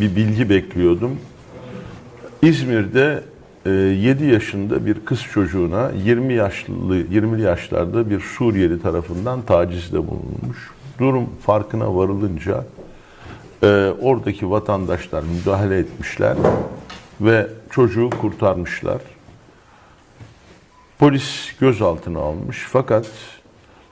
bir bilgi bekliyordum. İzmir'de e, 7 yaşında bir kız çocuğuna 20 yaşlı 20'li yaşlarda bir Suriyeli tarafından tacizde bulunmuş. Durum farkına varılınca e, oradaki vatandaşlar müdahale etmişler ve çocuğu kurtarmışlar. Polis gözaltına almış fakat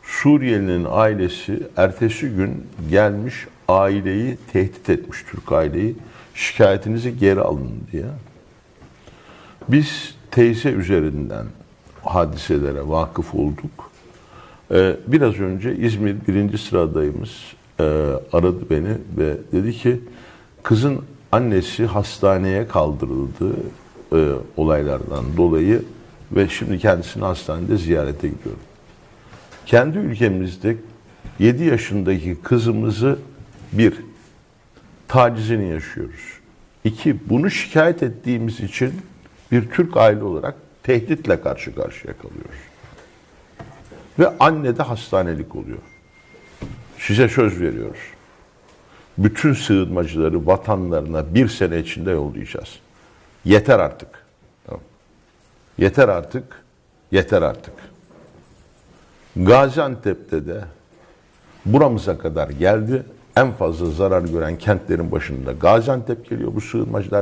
Suriyelinin ailesi ertesi gün gelmiş aileyi tehdit etmiş Türk aileyi şikayetinizi geri alın diye. Biz teyze üzerinden hadiselere vakıf olduk. Ee, biraz önce İzmir birinci sıradayımız e, aradı beni ve dedi ki kızın annesi hastaneye kaldırıldı e, olaylardan dolayı ve şimdi kendisini hastanede ziyarete gidiyorum. Kendi ülkemizde 7 yaşındaki kızımızı bir tacizini yaşıyoruz. İki bunu şikayet ettiğimiz için bir Türk aile olarak tehditle karşı karşıya kalıyoruz. Ve anne de hastanelik oluyor. Size söz veriyoruz. Bütün sığınmacıları vatanlarına bir sene içinde yollayacağız. Yeter artık. Tamam. Yeter artık. Yeter artık. Gaziantep'te de buramıza kadar geldi. En fazla zarar gören kentlerin başında Gaziantep geliyor bu sığınmacılar.